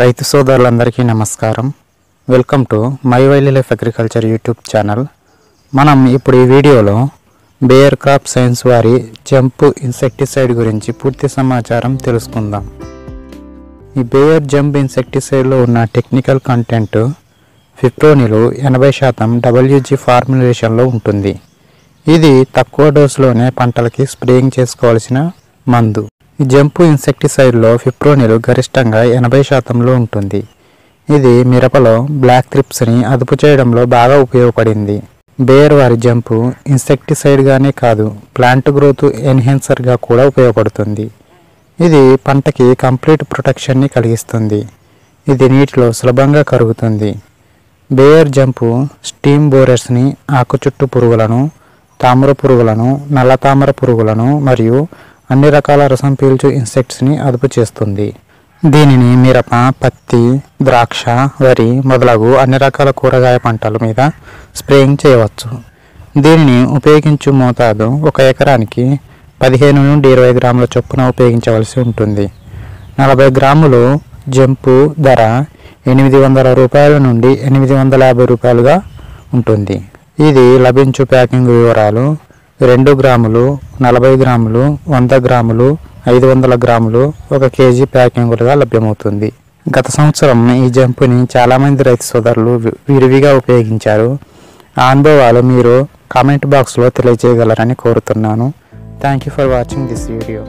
రైతు సోదరులందరికీ నమస్కారం. Welcome to my wild life agriculture YouTube channel మనం ఇప్పుడు ఈ వీడియోలో బేయర్ క్రాప్ సైన్స్ వారి జంప్ ఇన్సెక్టిసైడ్ గురించి పూర్తి సమాచారం తెలుసుకుందాం. ఈ బేయర్ జంప్ ఇన్సెక్టిసైడ్లో ఉన్న టెక్నికల్ కంటెంట్ ఫిప్రోనిలు ఎనభై శాతం డబ్ల్యూజీ ఫార్ములేషన్లో ఉంటుంది. ఇది తక్కువ డోసులోనే పంటలకి స్ప్రేయింగ్ చేసుకోవాల్సిన మందు. జంపు ఇన్సెక్టిసైడ్లో ఫిప్రోనిల్ గరిష్టంగా ఎనభై శాతంలో ఉంటుంది. ఇది మిరపలో బ్లాక్ త్రిప్స్ని అదుపు చేయడంలో బాగా ఉపయోగపడింది. బేర్ వారి జంపు ఇన్సెక్టిసైడ్గానే కాదు ప్లాంట్ గ్రోత్ ఎన్హెన్సర్గా కూడా ఉపయోగపడుతుంది. ఇది పంటకి కంప్లీట్ ప్రొటెక్షన్ని కలిగిస్తుంది. ఇది నీటిలో సులభంగా కరుగుతుంది. బేయర్ జంపు స్టీమ్ బోరర్స్ని ఆకుచుట్టు పురుగులను తామర పురుగులను నల్ల తామర పురుగులను మరియు అన్ని రకాల రసం పీల్చు ఇన్సెక్ట్స్ని అదుపు చేస్తుంది. దీనిని మిరప పత్తి ద్రాక్ష వరి మొదలగు అన్ని రకాల కూరగాయ పంటల మీద స్ప్రేయింగ్ చేయవచ్చు. దీనిని ఉపయోగించు మోతాదు ఒక ఎకరానికి పదిహేను నుండి ఇరవై గ్రాముల చొప్పున ఉపయోగించవలసి ఉంటుంది. నలభై గ్రాములు జంపు ధర ఎనిమిది వందల రూపాయల నుండి ఎనిమిది వందల యాభై రూపాయలుగా ఉంటుంది. ఇది లభించు ప్యాకింగ్ వివరాలు రెండు గ్రాములు నలభై గ్రాములు వంద గ్రాములు ఐదు వందల గ్రాములు ఒక కేజీ ప్యాకింగులుగా లభ్యమవుతుంది. గత సంవత్సరం ఈ జంపుని చాలామంది రైతు సోదరులు వి- విరివిగా ఉపయోగించారు. ఆ అనుభవాలు మీరు కామెంట్ బాక్స్లో తెలియజేయగలరని కోరుతున్నాను. Thank you for watching this video